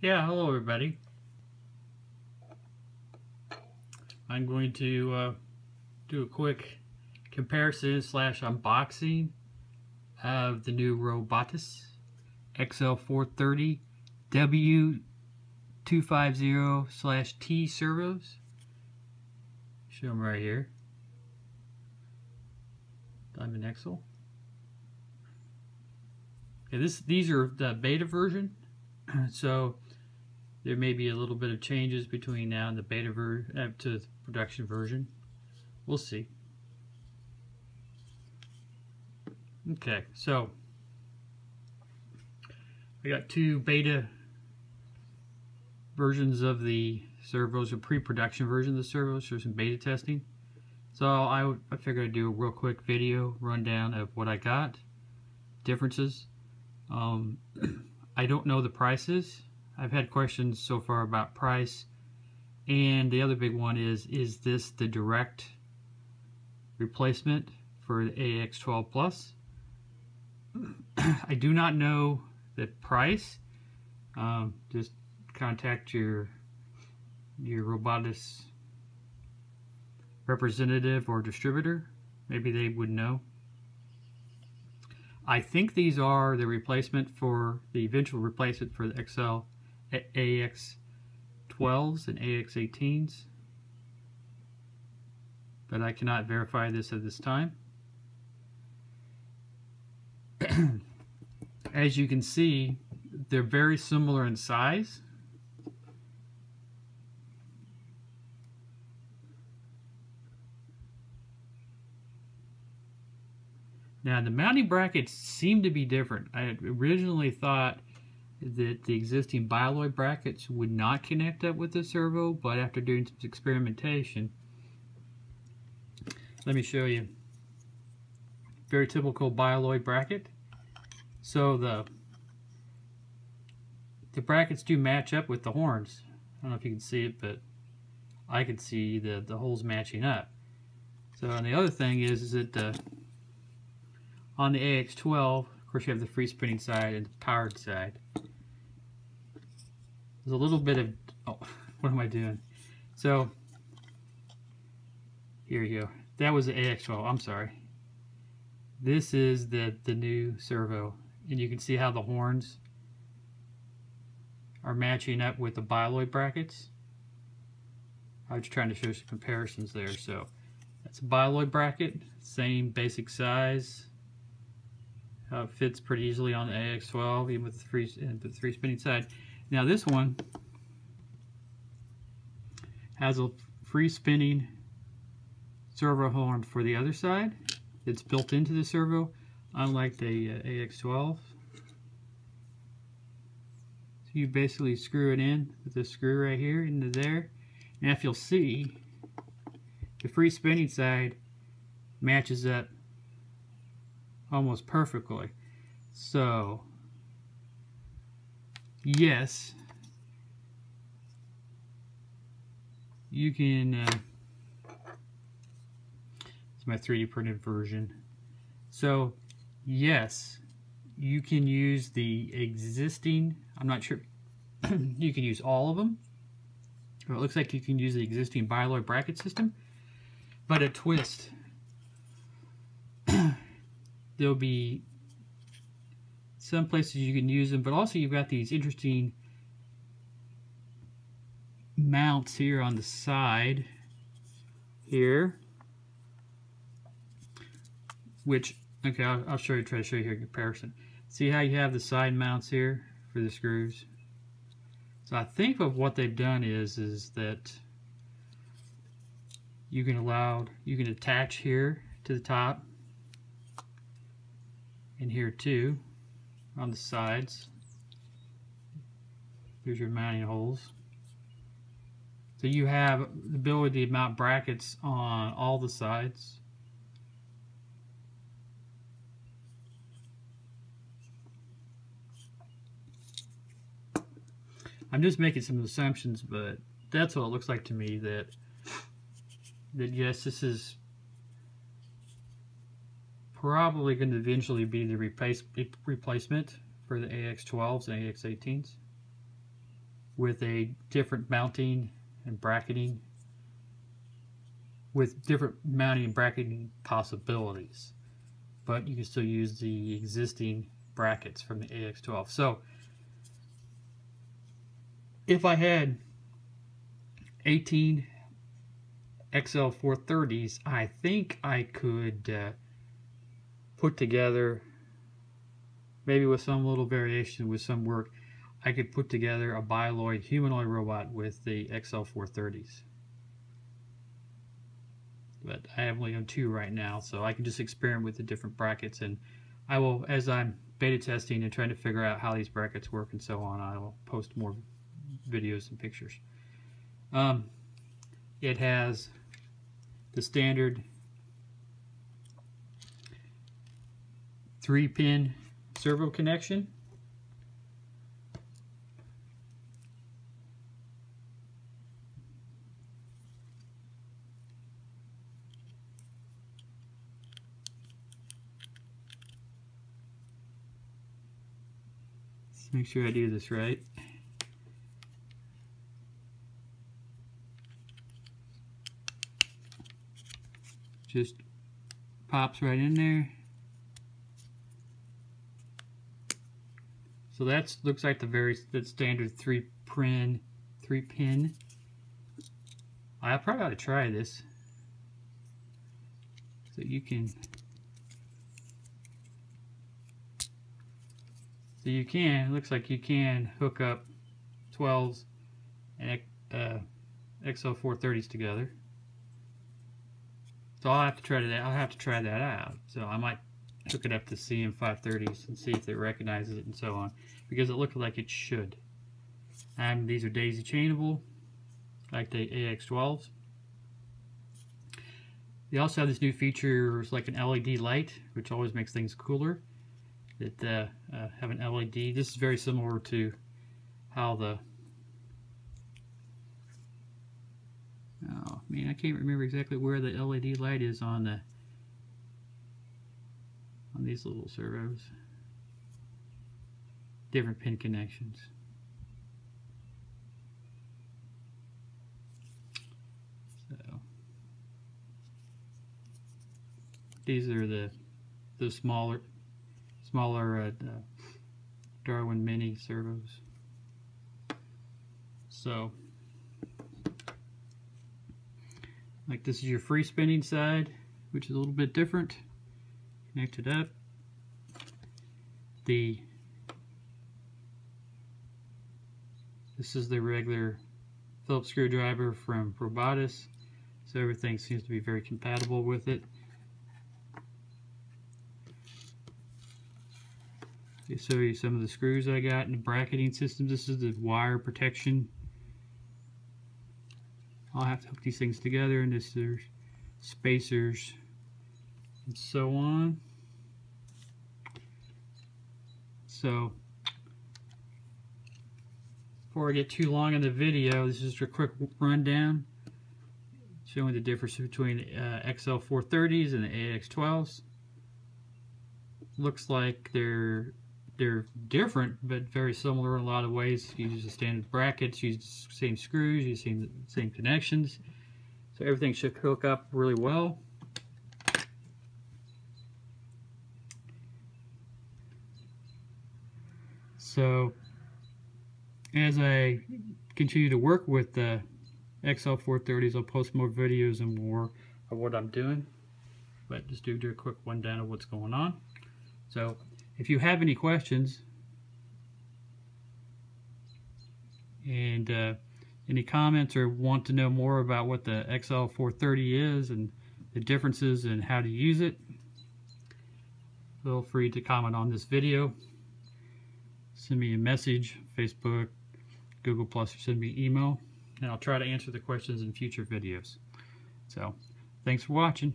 Yeah, hello everybody. I'm going to uh, do a quick comparison slash unboxing of the new Robotis XL430 W250 slash T servos. Show them right here. Dynamixel. Okay, this these are the beta version, so there may be a little bit of changes between now and the beta version uh, to the production version. We'll see. Okay, so I got two beta versions of the servos, a pre-production version of the servos for some beta testing. So I, I figured I'd do a real quick video rundown of what I got, differences. Um, I don't know the prices I've had questions so far about price. And the other big one is, is this the direct replacement for the AX12 Plus? I do not know the price. Um, just contact your your Robotis representative or distributor. Maybe they would know. I think these are the replacement for the eventual replacement for the XL AX12s and AX18s, but I cannot verify this at this time. As you can see, they're very similar in size. Now the mounting brackets seem to be different. I originally thought that the existing Bioloid brackets would not connect up with the servo, but after doing some experimentation, let me show you. Very typical Bioloid bracket. So the the brackets do match up with the horns. I don't know if you can see it, but I can see the, the holes matching up. So and the other thing is, is that uh, on the AX12, of course you have the free spinning side and the powered side. There's a little bit of, oh, what am I doing? So, here you go. That was the AX12, I'm sorry. This is the, the new servo. And you can see how the horns are matching up with the Bioloid brackets. I was trying to show some comparisons there. So that's a Bioloid bracket, same basic size. How it fits pretty easily on the AX12, even with the free, the three spinning side. Now this one has a free spinning servo horn for the other side. It's built into the servo, unlike the uh, AX12. So you basically screw it in with this screw right here into there. Now if you'll see, the free spinning side matches up almost perfectly. So yes, you can, uh, it's my 3D printed version. So yes, you can use the existing, I'm not sure, you can use all of them. It looks like you can use the existing bioloid bracket system, but a twist. There'll be some places you can use them, but also you've got these interesting mounts here on the side here, which, okay, I'll, I'll show you, try to show you here in comparison. See how you have the side mounts here for the screws? So I think of what they've done is, is that you can allow, you can attach here to the top and here too on the sides. Here's your mounting holes. So you have the ability to mount brackets on all the sides. I'm just making some assumptions, but that's what it looks like to me that that yes, this is probably going to eventually be the replace, replacement for the AX12s and AX18s. with a different mounting and bracketing with different mounting and bracketing possibilities but you can still use the existing brackets from the AX12 so if I had 18 XL 430s I think I could uh, put together maybe with some little variation with some work I could put together a bioloid humanoid robot with the XL430s. But I have only on two right now, so I can just experiment with the different brackets and I will, as I'm beta testing and trying to figure out how these brackets work and so on, I will post more videos and pictures. Um, it has the standard three pin servo connection make sure I do this right. Just pops right in there. So that looks like the very the standard three pin, three pin. I probably ought to try this. So you can So you can, it looks like you can hook up 12s and uh, XL430s together. So I'll have to try that. I'll have to try that out. So I might hook it up to CM530s and see if it recognizes it and so on, because it looked like it should. And these are daisy chainable, like the AX12s. They also have this new feature, like an LED light, which always makes things cooler that uh, uh, have an LED. This is very similar to how the oh man I can't remember exactly where the LED light is on the on these little servos different pin connections so these are the the smaller smaller uh, Darwin Mini servos. So, like this is your free spinning side, which is a little bit different. Connect it up. The this is the regular Phillips screwdriver from Robotis, so everything seems to be very compatible with it. I show you some of the screws I got in the bracketing system. This is the wire protection. I'll have to hook these things together and this is spacers and so on. So before I get too long in the video, this is just a quick rundown showing the difference between uh, XL430s and the AX12s. Looks like they're they're different, but very similar in a lot of ways. Use the standard brackets, use the same screws, use the same, same connections. So everything should hook up really well. So as I continue to work with the XL430s, I'll post more videos and more of what I'm doing. But just do, do a quick rundown of what's going on. So if you have any questions and uh, any comments or want to know more about what the XL430 is and the differences and how to use it, feel free to comment on this video. Send me a message, Facebook, Google Plus, or send me email, and I'll try to answer the questions in future videos. So, thanks for watching.